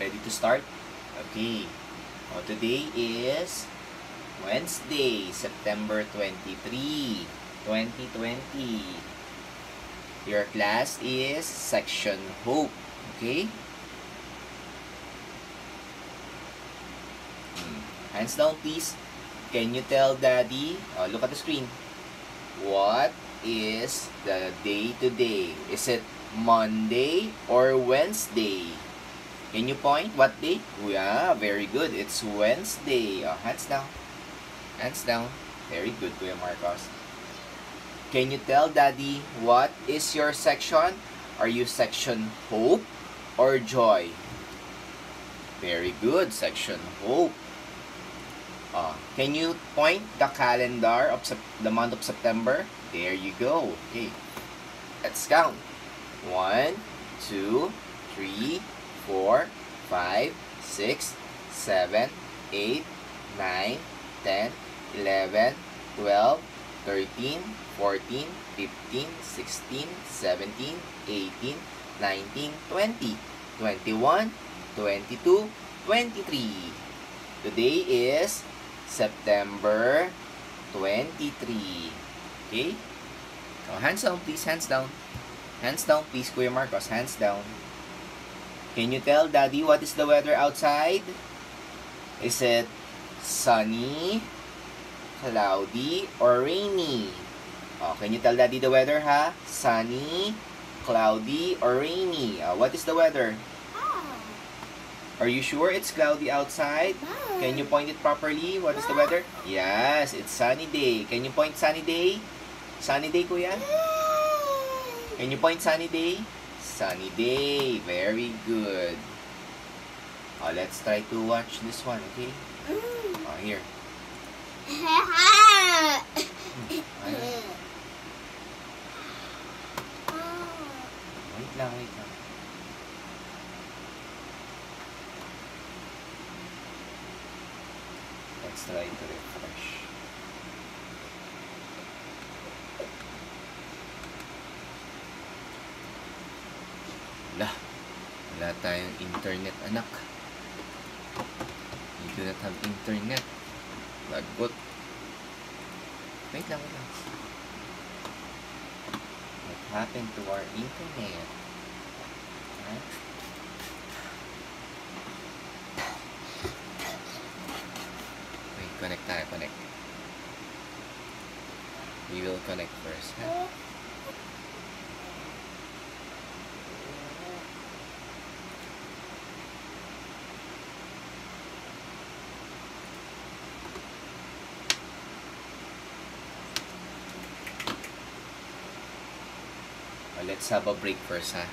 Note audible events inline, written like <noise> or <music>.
Ready to start? Okay. Oh, today is Wednesday, September 23, 2020. Your class is Section Hope. Okay? Hmm. Hands down, please. Can you tell Daddy? Oh, look at the screen. What is the day today? Is it Monday or Wednesday? Can you point? What day? Yeah, very good. It's Wednesday. Oh, hands down. Hands down. Very good, Kuya Marcos. Can you tell Daddy what is your section? Are you section Hope or Joy? Very good, section Hope. Uh, can you point the calendar of the month of September? There you go. Okay. Let's count. One, two, three, four, five, six, seven, eight, nine, ten, eleven, twelve, thirteen, fourteen, fifteen, sixteen, seventeen, eighteen, nineteen, twenty, twenty-one, twenty-two, twenty-three. Today is September 23. Okay? So, hands down, please. Hands down. Hands down, please, Kuya Marcos. Hands down. Can you tell Daddy what is the weather outside? Is it sunny, cloudy, or rainy? Oh, can you tell Daddy the weather, ha? Sunny, cloudy, or rainy? Uh, what is the weather? Are you sure it's cloudy outside? Can you point it properly? What is the weather? Yes, it's sunny day. Can you point sunny day? Sunny day, kuya? Can you point sunny day? Sunny day. Very good. Oh, let's try to watch this one, okay? Oh, here. <laughs> Hmm, ayan. Oh. Wait lang, wait lang. Let's try to refresh. Wala. Wala tayong internet, anak. We do not have internet. Lagot. Wait lang, wait lang. What happened to our internet? Huh? Wait, connect tayo, connect. We will connect first, ha? Let's have a break first, ha?